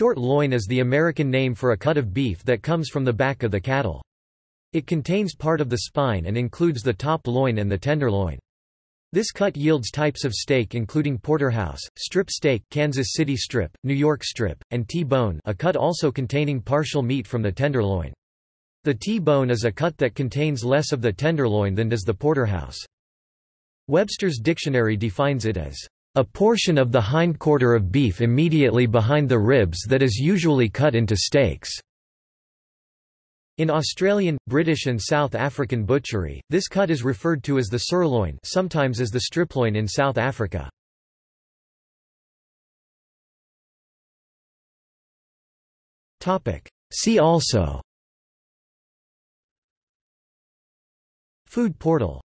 short loin is the American name for a cut of beef that comes from the back of the cattle. It contains part of the spine and includes the top loin and the tenderloin. This cut yields types of steak including porterhouse, strip steak Kansas City strip, New York strip, and T-bone a cut also containing partial meat from the tenderloin. The T-bone is a cut that contains less of the tenderloin than does the porterhouse. Webster's dictionary defines it as a portion of the hindquarter of beef immediately behind the ribs that is usually cut into steaks. In Australian, British and South African butchery, this cut is referred to as the sirloin sometimes as the striploin in South Africa. See also Food portal